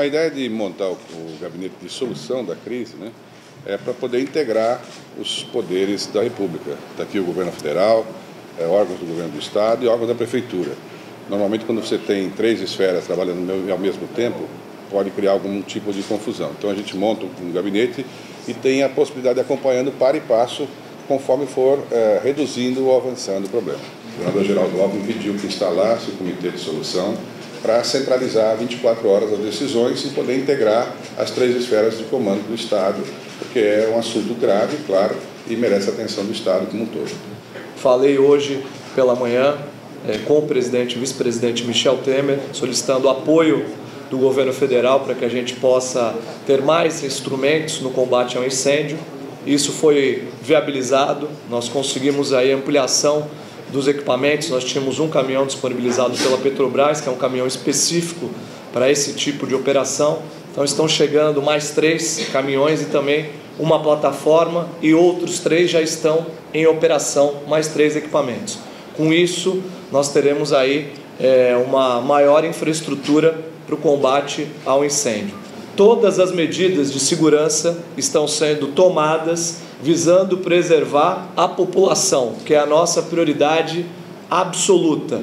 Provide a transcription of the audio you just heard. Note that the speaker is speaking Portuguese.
A ideia de montar o, gabinete de solução da crise né, é para poder integrar os poderes da República. Está aqui o governo federal, é, órgãos do governo do Estado e órgãos da Prefeitura. Normalmente, quando você tem três esferas trabalhando ao mesmo tempo, pode criar algum tipo de confusão. Então, a gente monta um gabinete e tem a possibilidade de acompanhando para e passo conforme for é, reduzindo ou avançando o problema. O governador Geraldo Alckmin pediu que instalasse o comitê de solução para centralizar 24 horas as decisões e poder integrar as três esferas de comando do Estado, porque é um assunto grave, claro, e merece a atenção do Estado como um todo. Falei hoje pela manhã é, com o presidente e vice-presidente Michel Temer, solicitando apoio do governo federal para que a gente possa ter mais instrumentos no combate ao incêndio. Isso foi viabilizado, nós conseguimos aí ampliação dos equipamentos, nós tínhamos um caminhão disponibilizado pela Petrobras, que é um caminhão específico para esse tipo de operação. Então estão chegando mais três caminhões e também uma plataforma e outros três já estão em operação, mais três equipamentos. Com isso, nós teremos aí é, uma maior infraestrutura para o combate ao incêndio. Todas as medidas de segurança estão sendo tomadas visando preservar a população, que é a nossa prioridade absoluta.